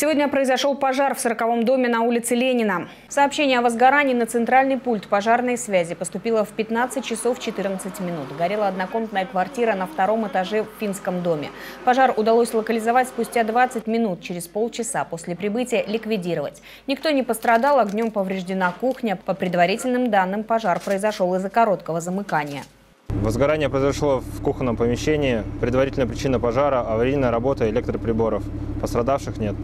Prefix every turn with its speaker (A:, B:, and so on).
A: Сегодня произошел пожар в 40-м доме на улице Ленина. Сообщение о возгорании на центральный пульт пожарной связи поступило в 15 часов 14 минут. Горела однокомнатная квартира на втором этаже в Финском доме. Пожар удалось локализовать спустя 20 минут, через полчаса после прибытия ликвидировать. Никто не пострадал, огнем повреждена кухня. По предварительным данным, пожар произошел из-за короткого замыкания.
B: Возгорание произошло в кухонном помещении. Предварительная причина пожара – аварийная работа электроприборов. Пострадавших нет.